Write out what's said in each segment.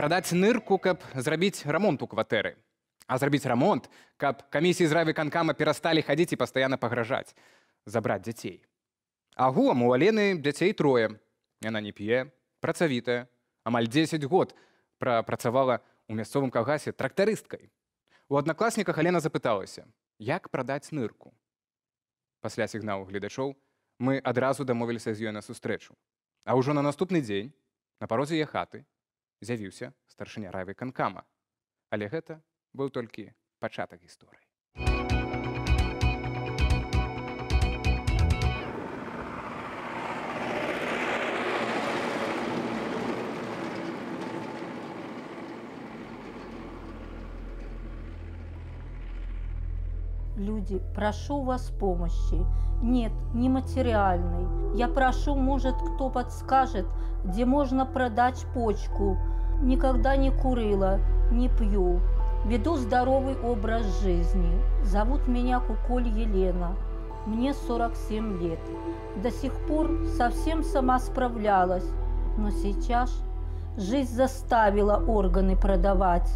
прадаць нырку, каб зрабіць рамонт у кватэры. А зрабіць рамонт, каб камісіі з райвыканкама перасталі хадзіць і пастаянна пагражаць, забраць дзяцей. Агулам у Алены дзяцей трое. Яна не п'е, працавітая, амаль 10 год прапрацавала у мясцовым калгасе трактарысткай. У аднакласніках Алена запыталася, як прадаць нырку. Пасля сігналу гледачоў мы адразу дамовіліся з ёй на сустрэчу. А ўжо на наступны дзень на парозе яе хаты з'явіўся старшыня райвыканкама. Але гэта быў толькі пачатак гісторыі. Люди, прошу у вас помощи. Нет, не материальной. Я прошу, может, кто подскажет, где можно продать почку. Никогда не курила, не пью. Веду здоровый образ жизни. Зовут меня Куколь Елена. Мне 47 лет. До сих пор совсем сама справлялась. Но сейчас жизнь заставила органы продавать.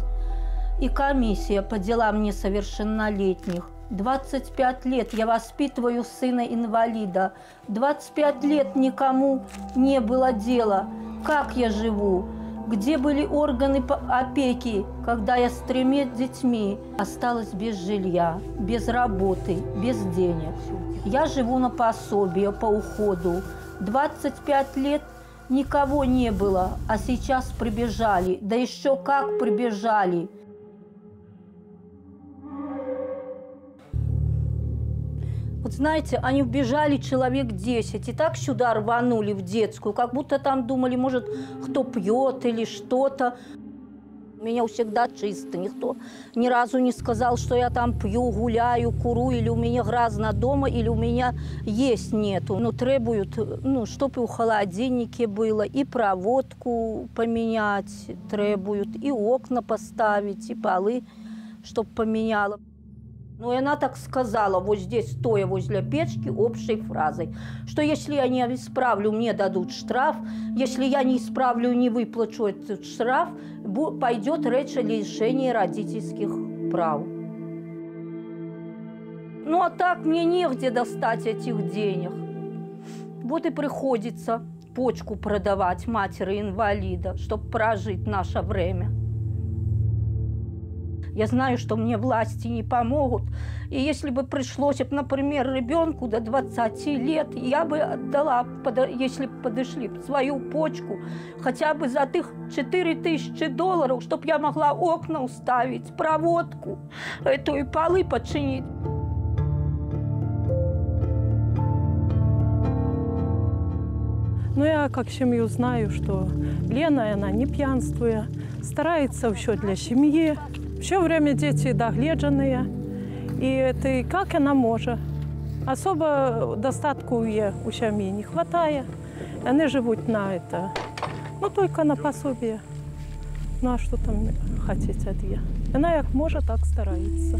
И комиссия по делам несовершеннолетних 25 лет я воспитываю сына-инвалида. 25 лет никому не было дела, как я живу, где были органы опеки, когда я с тремя детьми осталась без жилья, без работы, без денег. Я живу на пособие по уходу. 25 лет никого не было, а сейчас прибежали. Да еще как прибежали. Знаете, они вбежали человек 10 и так сюда рванули в детскую, как будто там думали, может, кто пьет или что-то. У меня всегда чисто, никто ни разу не сказал, что я там пью, гуляю, куру, или у меня грязно дома, или у меня есть нету. Ну, требуют, ну, чтобы у холодильнике было, и проводку поменять требуют, и окна поставить, и полы, чтобы поменяла. Ну, и она так сказала, вот здесь, стоя возле печки, общей фразой, что если я не исправлю, мне дадут штраф, если я не исправлю, не выплачу этот штраф, пойдет речь о лишении родительских прав. Ну, а так мне негде достать этих денег. Вот и приходится почку продавать матери инвалида, чтобы прожить наше время. Я знаю, что мне власти не помогут. И если бы пришлось, например, ребенку до 20 лет, я бы отдала, если бы подошли, свою почку хотя бы за тых 4 тысячи долларов, чтобы я могла окна уставить, проводку, эту и полы починить. Ну, я как семью знаю, что Лена, она не пьянствуя, старается все для семьи, все время дети догледженные. И это как она может. Особо достатку у семьи не хватает. Они живут на это, ну только на пособие. Ну а что там хотеть от я? Она как может, так старается.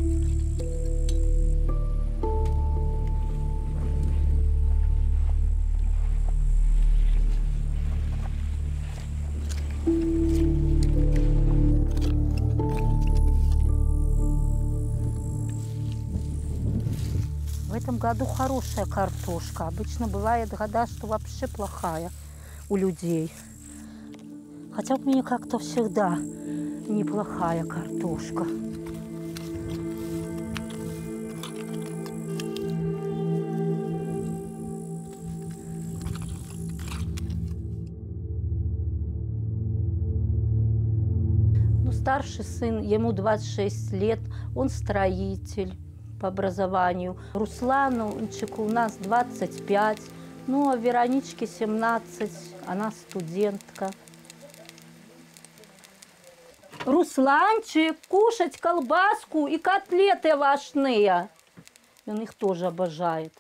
Году хорошая картошка. Обычно бывает года, что вообще плохая у людей. Хотя у меня как-то всегда неплохая картошка. Ну, старший сын, ему 26 лет, он строитель по образованию. Русланчику у нас 25, ну а Вероничке 17, она студентка. Русланчик, кушать колбаску и котлеты вашные. Он их тоже обожает.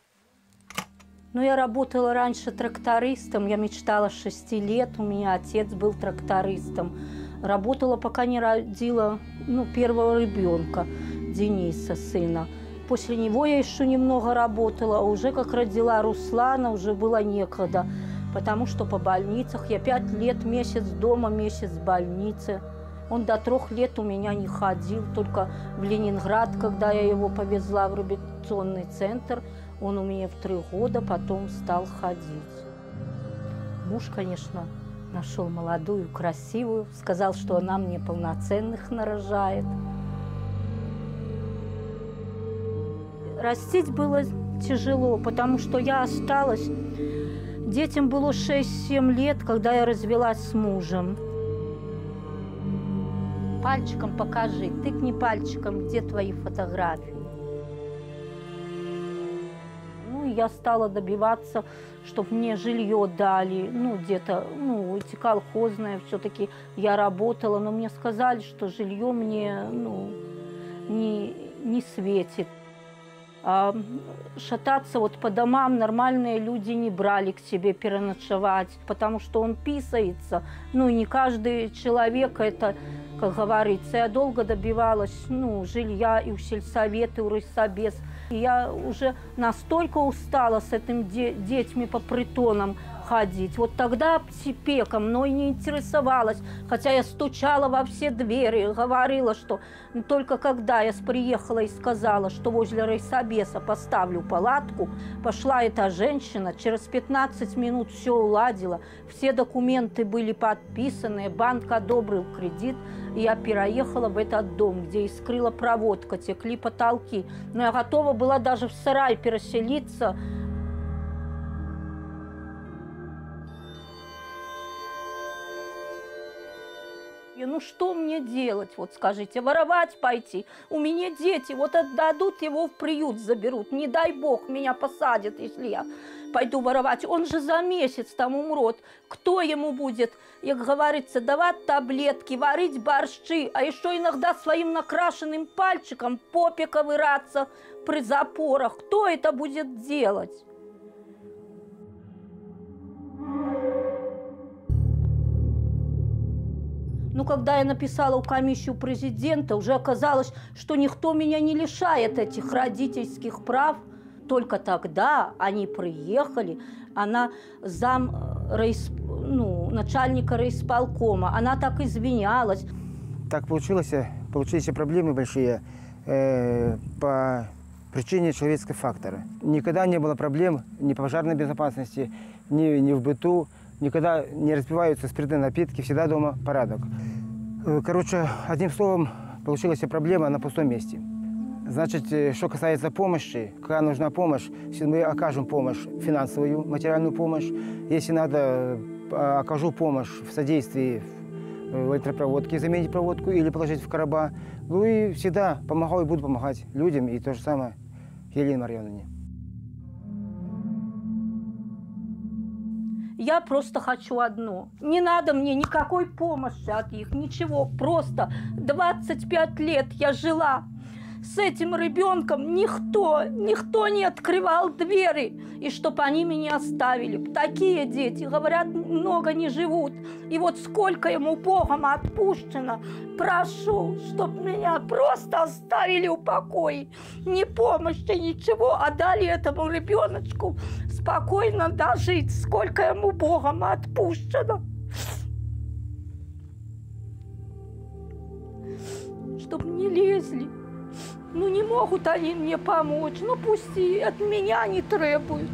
Но я работала раньше трактористом, я мечтала с 6 лет, у меня отец был трактористом. Работала, пока не родила ну, первого ребенка, Дениса, сына. После него я еще немного работала, а уже как родила Руслана, уже было некогда. потому что по больницах я пять лет, месяц дома, месяц в больнице. Он до трех лет у меня не ходил, только в Ленинград, когда я его повезла в реабилитационный центр, он у меня в три года потом стал ходить. Муж, конечно, нашел молодую, красивую, сказал, что она мне полноценных нарожает. Растить было тяжело, потому что я осталась. Детям было 6-7 лет, когда я развелась с мужем. Пальчиком покажи, тыкни пальчиком, где твои фотографии. Ну, я стала добиваться, чтобы мне жилье дали, ну, где-то, ну, эти колхозное, все-таки я работала, но мне сказали, что жилье мне, ну, не, не светит. Шататься вот по домам нормальные люди не брали к себе переночевать, потому что он писается. Ну, не каждый человек это, как говорится. Я долго добивалась ну, жилья и у сельсовета, и у райсобес. И я уже настолько устала с этими де детьми по притонам, ходить. Вот тогда Пека мной не интересовалась, хотя я стучала во все двери, говорила, что только когда я приехала и сказала, что возле райсобеса поставлю палатку, пошла эта женщина, через 15 минут все уладила, все документы были подписаны, банк одобрил кредит, и я переехала в этот дом, где искрила проводка, текли потолки. Но я готова была даже в сарай переселиться, ну что мне делать? Вот скажите, воровать пойти? У меня дети, вот отдадут его в приют, заберут. Не дай бог, меня посадят, если я пойду воровать. Он же за месяц там умрет. Кто ему будет, как говорится, давать таблетки, варить борщи, а еще иногда своим накрашенным пальчиком попе ковыряться при запорах? Кто это будет делать? Но ну, когда я написала в комиссию президента, уже оказалось, что никто меня не лишает этих родительских прав. Только тогда они приехали, она зам э, райс, ну, начальника райисполкома, она так извинялась. Так получилось, э, получились проблемы большие э, по причине человеческого фактора. Никогда не было проблем ни пожарной безопасности, ни, ни в быту, никогда не разбиваются спиртные напитки, всегда дома порядок. Э, короче, одним словом, получилась проблема на пустом месте. Значит, э, что касается помощи, когда нужна помощь, мы окажем помощь, финансовую, материальную помощь. Если надо, э, окажу помощь в содействии в электропроводке, заменить проводку или положить в короба. Ну и всегда помогаю и буду помогать людям, и то же самое Елене Марьяновне. Я просто хочу одно. Не надо мне никакой помощи от них, ничего. Просто 25 лет я жила с этим ребенком никто, никто не открывал двери, и чтобы они меня оставили. Такие дети, говорят, много не живут. И вот сколько ему Богом отпущено, прошу, чтобы меня просто оставили в покое. Ни помощи, ничего, а дали этому ребеночку спокойно дожить, сколько ему Богом отпущено. Чтобы не лезли. Ну не могут они мне помочь, ну пусть и от меня не требуют.